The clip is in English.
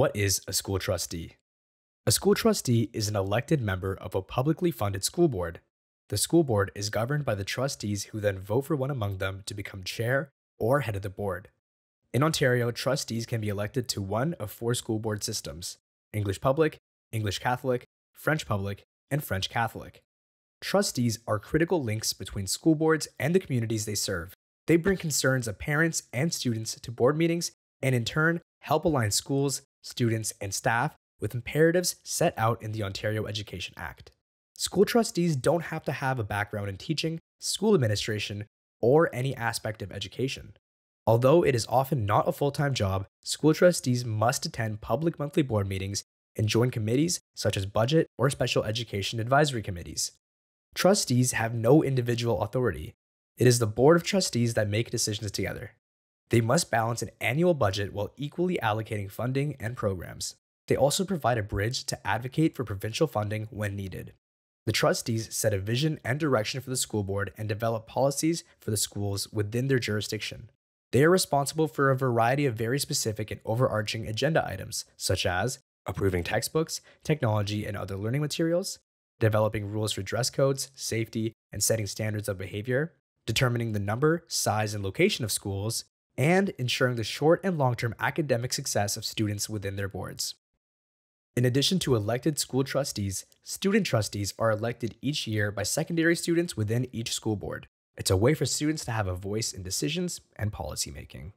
What is a school trustee? A school trustee is an elected member of a publicly funded school board. The school board is governed by the trustees who then vote for one among them to become chair or head of the board. In Ontario, trustees can be elected to one of four school board systems English Public, English Catholic, French Public, and French Catholic. Trustees are critical links between school boards and the communities they serve. They bring concerns of parents and students to board meetings and, in turn, help align schools, students, and staff with imperatives set out in the Ontario Education Act. School trustees don't have to have a background in teaching, school administration, or any aspect of education. Although it is often not a full time job, school trustees must attend public monthly board meetings and join committees such as budget or special education advisory committees. Trustees have no individual authority. It is the board of trustees that make decisions together. They must balance an annual budget while equally allocating funding and programs. They also provide a bridge to advocate for provincial funding when needed. The trustees set a vision and direction for the school board and develop policies for the schools within their jurisdiction. They are responsible for a variety of very specific and overarching agenda items, such as approving textbooks, technology, and other learning materials, developing rules for dress codes, safety, and setting standards of behavior, determining the number, size, and location of schools, and ensuring the short and long term academic success of students within their boards. In addition to elected school trustees, student trustees are elected each year by secondary students within each school board. It's a way for students to have a voice in decisions and policymaking.